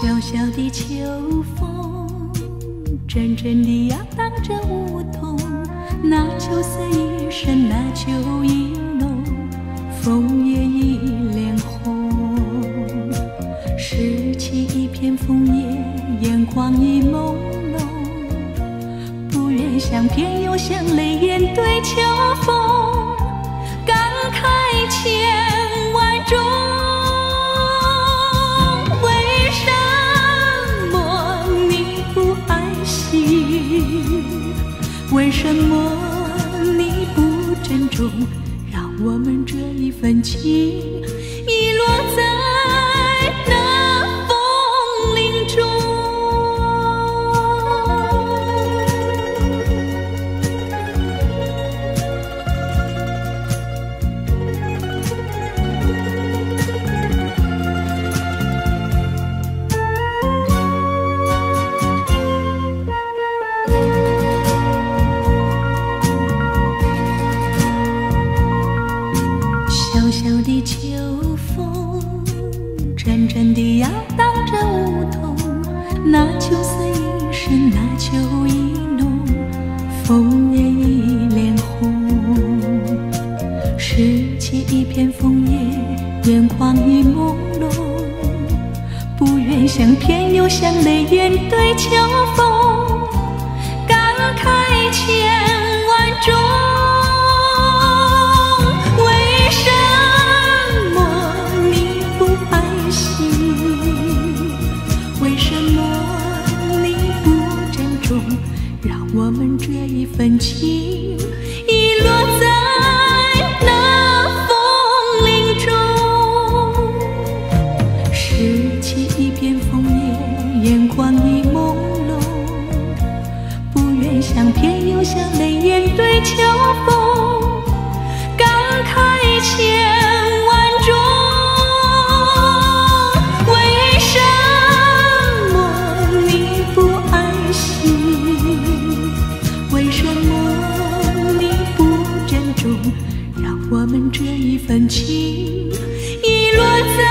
小小的秋风，阵阵地摇荡着梧桐。那秋色已深，那秋意浓，枫叶已脸红。拾起一片枫叶，眼眶已朦胧。不愿相偏，又想泪眼对秋什么你不珍重？让我们这一份情遗落在那秋风阵阵地摇荡着梧桐，那秋色已深，那秋意浓，枫叶已脸红。拾起一片枫叶，眼眶已朦胧，不愿想偏，又想泪眼对秋风，感慨千万种。像片又像美颜对秋风感慨千万种，为什么你不安心？为什么你不珍重？让我们这一份情遗落在。